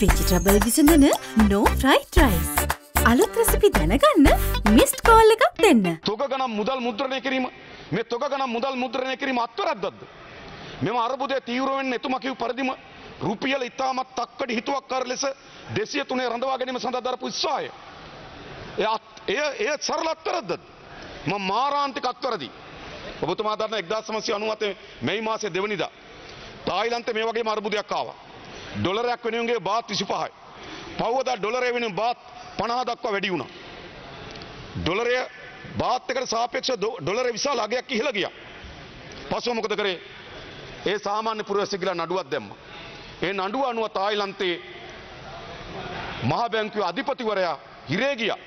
Vegetable විසඳන no fried rice. අලුත් recipe දැනගන්න මිස්ට් කෝල් එකක් දෙන්න. තොග ගනම් මුදල් මුද්‍රණය කිරීම මේ තොග ගනම් මුදල් මුද්‍රණය කිරීම අත්වරද්දක්ද. මෙම අරබුදය තීවරුවෙන් එතුම කිව් පරිදිම රුපියල ඉතාමත් තක්කඩ හිතුවක්කර ලෙස දෙසිය තුනේ රඳවා ගැනීම සඳහා දරපු උත්සාහය. එය එය සරල අත්වරද්දද. ම මාරාන්තික අත්වරදී. ඔබතුමා දන්න එක්දා සමසය අනුවත මෙයි මාසය දෙවනිදා. තායිලන්ත මේ වගේ අර්බුදයක් ආවා. ඩොලරයක් වෙනුවන්ගේ බාත් විසි පහයි. පව්වදා ඩොලරය වෙන බාත් පණහා දක්වා වැඩි වුණා. ඩොලරය බාත්තකට සාපේක්ෂ ඩොලර විශාල අගයක් ඉහළ ගියා. පසුව මොකද කරේ? ඒ සාමාන්‍ය පුරවැසියලා නඩුවක් දැම්මා. ඒ නඩුව අනුව තායිලන්තයේ මහ බැංකුවේ අධිපතිවරයා හිරේ ගියා.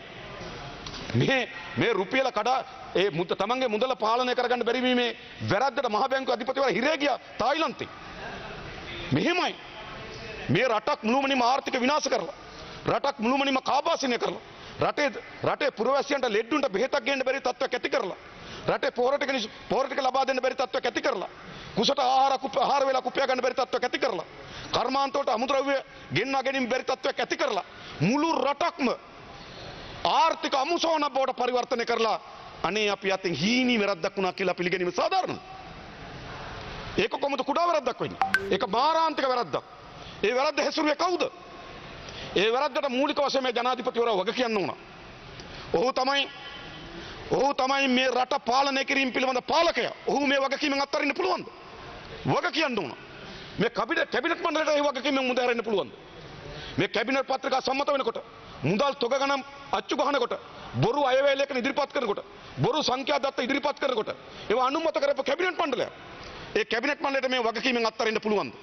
මේ මේ රුපියල කඩා ඒ මුද තමන්ගේ මුදල පාලනය කරගන්න බැරි වීමේ වැරද්දට මහ බැංකුව අධිපතිවරයා හිරේ ගියා තායිලන්තේ. මෙහෙමයි. මේ රටක් මුළුමනින්ම ආර්ථික විනාශ කරලා රටක් මුළුමනින්ම කාබාසිනය කරලා රටේ රටේ පුරවැසියන්ට ලෙඩ්ඩුන්ට බෙහෙතක් ගේන්න බැරි තත්ත්වයක් ඇති කරලා රටේ පොහොර ටික පොහොර ටික ලබා දෙන්න බැරි තත්ත්වයක් ඇති කරලා කුසට ආහාර ආහාර වේලා කුප්පිය ගන්න බැරි තත්ත්වයක් ඇති කරලා කර්මාන්ත වලට අමුද්‍රව්‍ය ගෙන්වා ගැනීම බැරි තත්ත්වයක් ඇති කරලා මුළු රටක්ම ආර්ථික අමුසෝන බවට පරිවර්තනය කරලා අනේ අපි අතින් හීනී වැරද්දක් වුණා කියලා පිළිගැනීම සාධාරණයි. ඒක කොහොමද කුඩා වැරද්දක් වෙන්නේ? ඒක මාරාන්තික වැරද්දක්. ඒ වැරද්ද හැසුරුවේ කවුද? ඒ වැරද්දට මූලික වශයෙන් මේ ජනාධිපතිවරයා වග කියන්න ඕන. ඔහු තමයි ඔහු තමයි මේ රට පාලනය කිරීම පිළිබඳ පාලකයා. ඔහු මේ වගකීමෙන් අත්හරින්න පුළුවන්ද? වග කියන්න ඕන. මේ කැබිනට් කැබිනට් මණ්ඩලයට ඒ වගකීමෙන් මුද හැරෙන්න පුළුවන්ද? මේ කැබිනට් පත්‍රිකා සම්මත වෙනකොට මුදල් තොග ගණන් අච්චු ගහනකොට බොරු අයවැයලයක ඉදිරිපත් කරනකොට බොරු සංඛ්‍යා දත්ත ඉදිරිපත් කරනකොට ඒවා අනුමත කරපු කැබිනට් මණ්ඩලය. ඒ කැබිනට් මණ්ඩලයට මේ වගකීමෙන් අත්හරින්න පුළුවන්ද?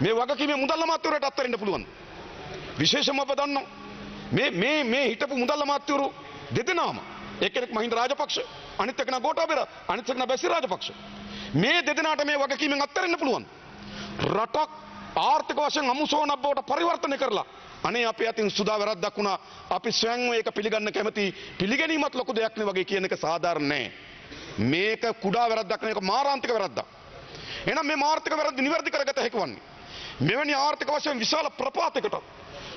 මේ වගකීමේ මුදල් අමාත්‍යවරයට අත්හරින්න පුළුවන්ද? විශේෂම ඔබ දන්නවා. මේ මේ මේ හිටපු මුදල් අමාත්‍යවරු දෙදෙනාම එක්කෙනෙක් මහින්ද රාජපක්ෂ අනිත් එක්කෙනා ගෝඨාභය අනිත් එක්කෙනා බැසි රාජපක්ෂ. මේ දෙදෙනාට මේ වගකීමෙන් අත්හැරෙන්න පුළුවන් රටක් ආර්ථික වශයෙන් අමුසෝනක් බවට පරිවර්තනය කරලා අනේ අපි අතින් සුදා වැරද්දක් වුණා. අපි ස්වයංව ඒක පිළිගන්න කැමති පිළිගැනීමත් ලොකු දෙයක් නේ වගේ කියන එක සාධාරණ නෑ. මේක කුඩා වැරද්දක් නෙවෙයි ඒක මාරාන්තික වැරද්දක්. එහෙනම් මේ මාර්ථික වැරද්ද නිවැරදි කරගත හැකි වන්නේ? මෙවැනි ආර්ථික වශයෙන් විශාල ප්‍රපාතයකට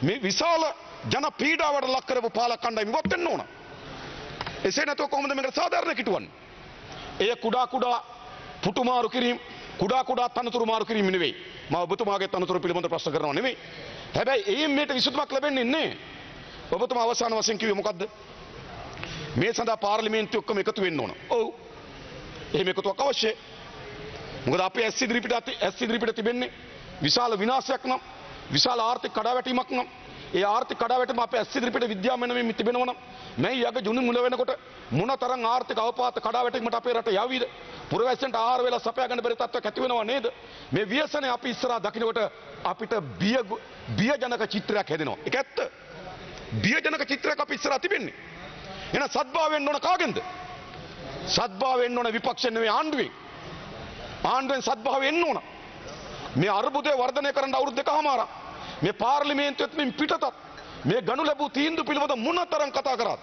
මේ විශාල ජන පීඩාවට ලක් කරපු පාලක කණ්ඩායම ඉවත් වෙන්න ඕන. එසේ නැතුව කොහොමද මේකට සාධාරණ කිටුවන්නේ? එය කුඩා කුඩා පුටු මාරු කිරීම, කුඩා කුඩා තනතුරු මාරු කිරීම නෙවෙයි. මම ඔබතුමාගේ තනතුරු පිළිබඳ ප්‍රශ්න කරනවා නෙවෙයි. හැබැයි එයින් මේට විසඳුමක් ලැබෙන්නේ නැහැ. ඔබතුමා අවසාන වශයෙන් කිව්වේ මොකද්ද? මේ සඳහා පාර්ලිමේන්තුව ඔක්කොම එකතු වෙන්න ඕන. ඔව්. එහෙම එකතුවක් අවශ්‍යයි. මොකද අපේ ඇස් ඉදිරිපිට ඇස් ඉදිරිපිට තිබෙන්නේ විශාල විනාශයක් නම් විශාල ආර්ථික කඩාවැටීමක් නම් ඒ ආර්ථික කඩාවැටීම අපේ ඇස් ඉදිරිපිට විද්‍යාමනමින් තිබෙනවා නම් මේ යග ජුනි මුල වෙනකොට මොන තරම් ආර්ථික අවපාත කඩාවැටීමකට අපේ රට යවීද? පුරවැසියන්ට ආහාර වේලා සපයා ගන්න බැරි තත්ත්වයක් ඇති වෙනව නේද? මේ ව්‍යසනය අපි ඉස්සරහා දකින්නකොට අපිට බිය බියජනක චිත්‍රයක් හැදෙනවා. ඒක ඇත්ත. බියජනක චිත්‍රයක් අපි ඉස්සරහා තිබෙන්නේ. එහෙනම් සද්භාවයෙන් ඕන කාගෙන්ද? සද්භාවයෙන් ඕන විපක්ෂ නෙවෙයි ආණ්ඩුවෙන්. ආණ්ඩුවෙන් සද්භාවය එන්න ඕන. මේ අර්බුදය වර්ධනය කරන්න අවුරුදු දෙකමාරක් මේ පාර්ලිමේන්තුවෙත් මින් පිටතත් මේ ගනු ලැබූ තීන්දුව පිළිබඳ මොනතරම් කතා කරාද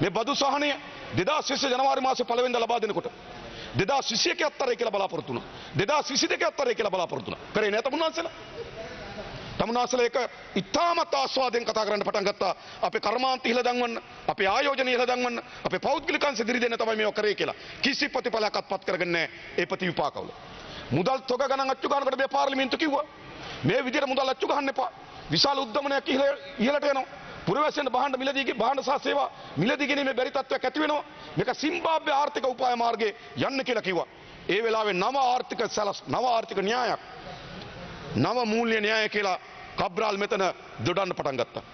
මේ බදු සහනය 2020 ජනවාරි මාසේ පළවෙනිදා ලබා දෙනකොට 2021 අත්තරේ කියලා බලාපොරොත්තු වුණා. 2022 අත්තරේ කියලා බලාපොරොත්තු වුණා. කරේ නෑ තමුන්වන්සලා තමුන්වන්සලා ඒක ඉතාමත් ආස්වාදයෙන් කතා කරන්න පටන් ගත්තා. අපේ කර්මාන්ත ඉහළ දන්වන්න අපේ ආයෝජන ඉහළ දන්වන්න අපේ පෞද්ගලිකංශ දිරි දෙන්න තමයි මේක කරේ කියලා කිසි ප්‍රතිඵලයක් අත්පත් කරගන්නේ නැහැ ඒ ප්‍රතිවිපාකවල මුදල් තොග ගණන් අච්චු ගන්නකොට මේ පාර්ලිමේන්තු කිව්වා. මේ විදිහට මුදල් අච්චු ගහන්න එපා. විශාල උද්දමනයක් ඉහළට යනවා පුරවැසියන්ට භාණ්ඩ මිලදී භාණ්ඩ සහ සේවා මිලදී ගැනීමේ බැරි තත්ත්වයක් ඇති වෙනවා. මේක සිම්බාබ්වේ ආර්ථික උපාය මාර්ගයේ යන්න කියලා කිව්වා. ඒ වෙලාවේ නව ආර්ථික සලස් නව ආර්ථික න්‍යායක් නව මූල්‍ය න්‍යාය කියලා කබ්‍රාල් මෙතන දොඩන්න පටන් ගත්තා.